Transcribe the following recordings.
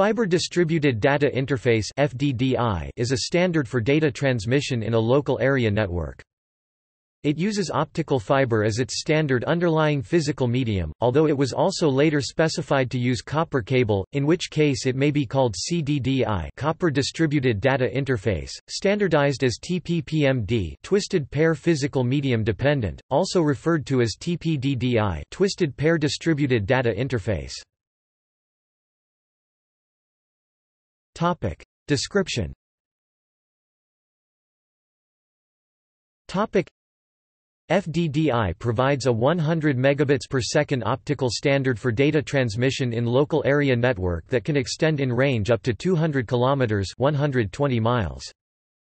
Fiber Distributed Data Interface (FDDI) is a standard for data transmission in a local area network. It uses optical fiber as its standard underlying physical medium, although it was also later specified to use copper cable, in which case it may be called CDDI copper distributed data interface, standardized as TPPMD twisted pair physical medium dependent, also referred to as TPDDI twisted pair distributed data interface. Topic. Description Topic. FDDI provides a 100 megabits per second optical standard for data transmission in local area network that can extend in range up to 200 kilometers 120 miles.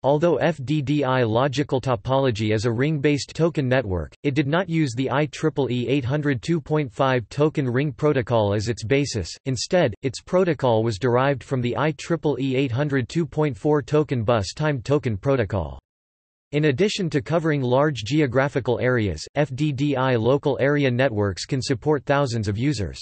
Although FDDI logical topology is a ring-based token network, it did not use the IEEE 802.5 token ring protocol as its basis, instead, its protocol was derived from the IEEE 802.4 token bus timed token protocol. In addition to covering large geographical areas, FDDI local area networks can support thousands of users.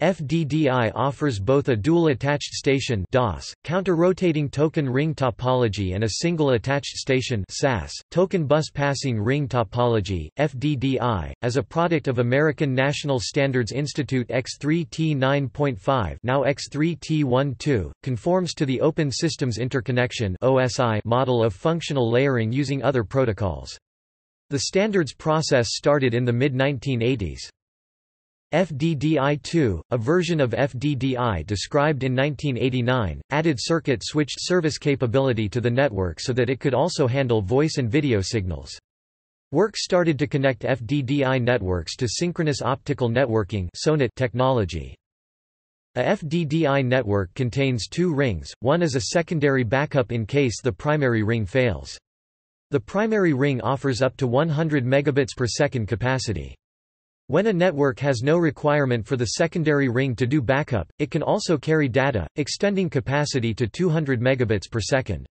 FDDI offers both a dual attached station DAS, counter-rotating token ring topology and a single attached station SAS, token bus passing ring topology. FDDI, as a product of American National Standards Institute X3T 9.5 now X3T12, conforms to the Open Systems Interconnection OSI model of functional layering using other protocols. The standards process started in the mid-1980s. FDDI2, a version of FDDI described in 1989, added circuit switched service capability to the network so that it could also handle voice and video signals. Work started to connect FDDI networks to synchronous optical networking technology. A FDDI network contains two rings, one is a secondary backup in case the primary ring fails. The primary ring offers up to 100 megabits per second capacity. When a network has no requirement for the secondary ring to do backup, it can also carry data, extending capacity to 200 megabits per second.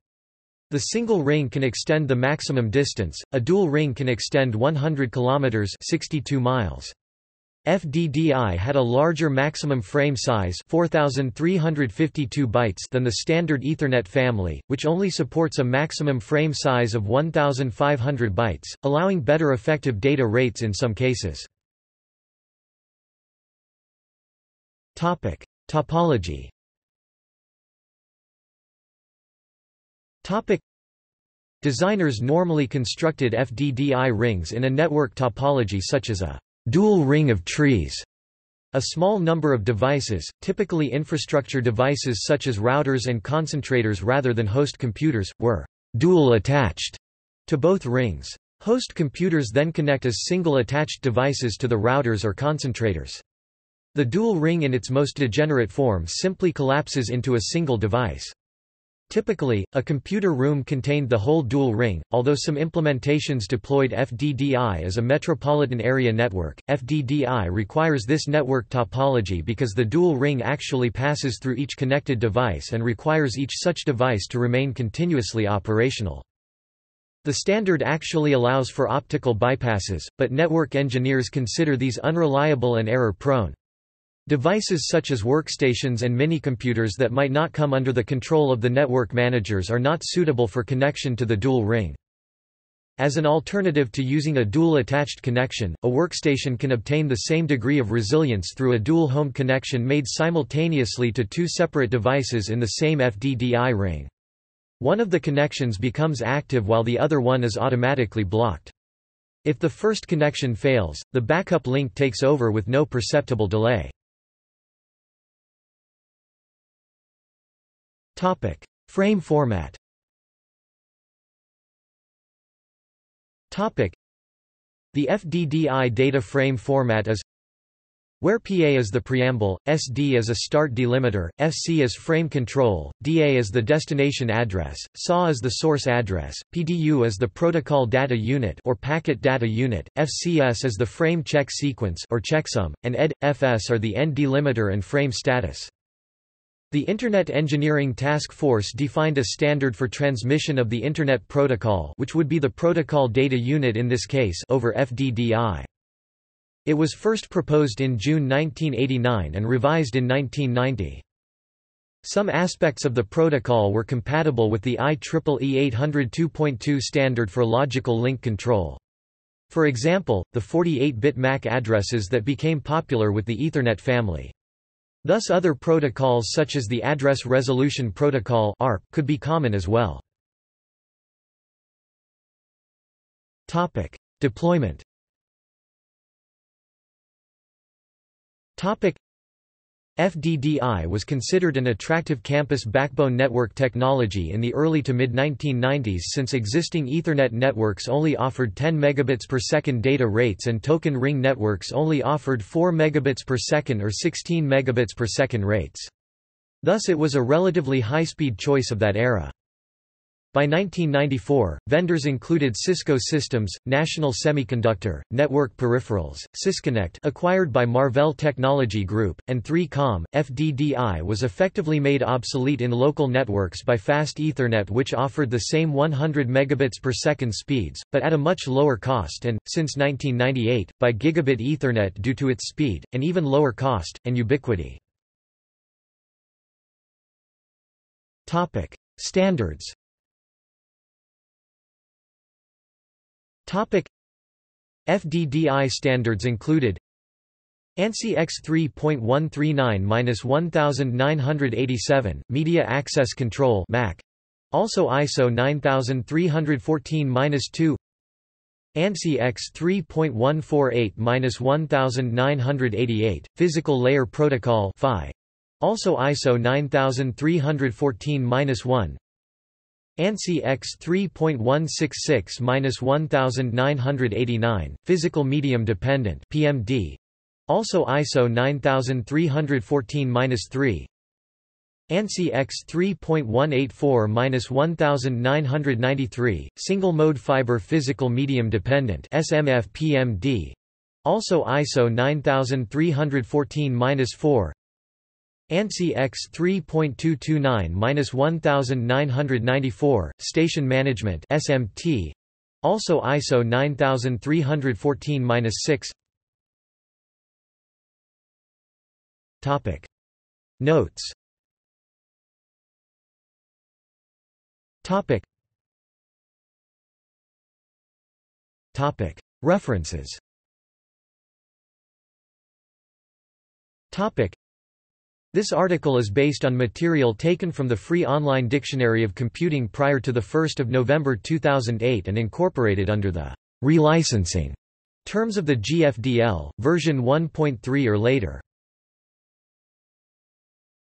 The single ring can extend the maximum distance, a dual ring can extend 100 kilometers 62 miles. FDDI had a larger maximum frame size 4352 bytes than the standard Ethernet family, which only supports a maximum frame size of 1500 bytes, allowing better effective data rates in some cases. Topic: Topology. Topic: Designers normally constructed FDDI rings in a network topology such as a dual ring of trees. A small number of devices, typically infrastructure devices such as routers and concentrators rather than host computers, were dual attached to both rings. Host computers then connect as single attached devices to the routers or concentrators. The dual ring in its most degenerate form simply collapses into a single device. Typically, a computer room contained the whole dual ring, although some implementations deployed FDDI as a metropolitan area network. FDDI requires this network topology because the dual ring actually passes through each connected device and requires each such device to remain continuously operational. The standard actually allows for optical bypasses, but network engineers consider these unreliable and error-prone. Devices such as workstations and minicomputers that might not come under the control of the network managers are not suitable for connection to the dual ring. As an alternative to using a dual attached connection, a workstation can obtain the same degree of resilience through a dual home connection made simultaneously to two separate devices in the same FDDI ring. One of the connections becomes active while the other one is automatically blocked. If the first connection fails, the backup link takes over with no perceptible delay. Topic: Frame format. Topic: The FDDI data frame format is where PA is the preamble, SD is a start delimiter, FC is frame control, DA is the destination address, SA is the source address, PDU is the protocol data unit or packet data unit, FCS is the frame check sequence or checksum, and ED FS are the end delimiter and frame status. The Internet Engineering Task Force defined a standard for transmission of the Internet Protocol which would be the protocol data unit in this case over FDDI. It was first proposed in June 1989 and revised in 1990. Some aspects of the protocol were compatible with the IEEE 802.2 standard for logical link control. For example, the 48-bit MAC addresses that became popular with the Ethernet family. Thus other protocols such as the Address Resolution Protocol ARP could be common as well. Topic: Deployment. FDDI was considered an attractive campus backbone network technology in the early to mid-1990s since existing Ethernet networks only offered 10 megabits per second data rates and token ring networks only offered 4 megabits per second or 16 megabits per second rates. Thus it was a relatively high-speed choice of that era. By 1994, vendors included Cisco Systems, National Semiconductor, Network Peripherals, SysKonnect acquired by Marvell Technology Group, and 3Com. FDDI was effectively made obsolete in local networks by Fast Ethernet which offered the same 100 megabits per second speeds, but at a much lower cost and, since 1998, by Gigabit Ethernet due to its speed, and even lower cost, and ubiquity. Standards Topic. FDDI standards included ANSI X 3.139-1987 Media Access Control MAC also ISO 9314-2 ANSI X 3.148-1988 Physical Layer Protocol PHY also ISO 9314-1 ANSI X 3.166-1989, Physical Medium Dependent PMD, also ISO 9314-3 ANSI X 3.184-1993, Single Mode Fiber Physical Medium Dependent SMF PMD, also ISO 9314-4 ANSI X 3.229-1994, Station Management SMT, also ISO 9314-6 Topic. Notes. Topic. Topic. References. Topic this article is based on material taken from the Free Online Dictionary of Computing prior to 1 November 2008 and incorporated under the relicensing terms of the GFDL, version 1.3 or later.